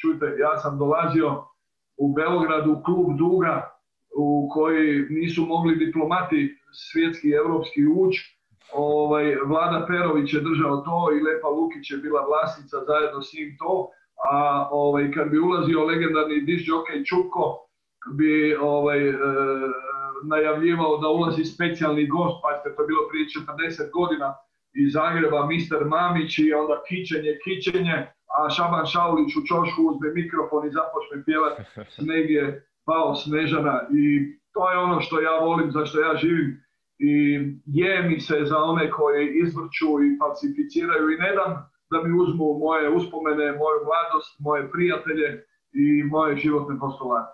čujte, ja sam dolazio u Beogradu klub Duga u koji nisu mogli diplomati svjetski i evropski ući. Ovaj, Vlada Perović je držao to i Lepa Lukić je bila vlasnica zajedno s njim to. A ovaj, kad bi ulazio legendarni disc jockey Čupko, bi ovaj, e, najavljivao da ulazi specijalni gost, pa to bilo prije 40 godina iz Zagreba, Mister Mamić i onda kićenje, kićenje, a Šaban Šaulić u čošku uzme mikrofon i započne pjevati Sneg je pao Snežana i to je ono što ja volim, za što ja živim i je mi se za one koji izvrću i falsificiraju i ne dam da mi uzmu moje uspomene, moju mladost, moje prijatelje i moje životne postulate.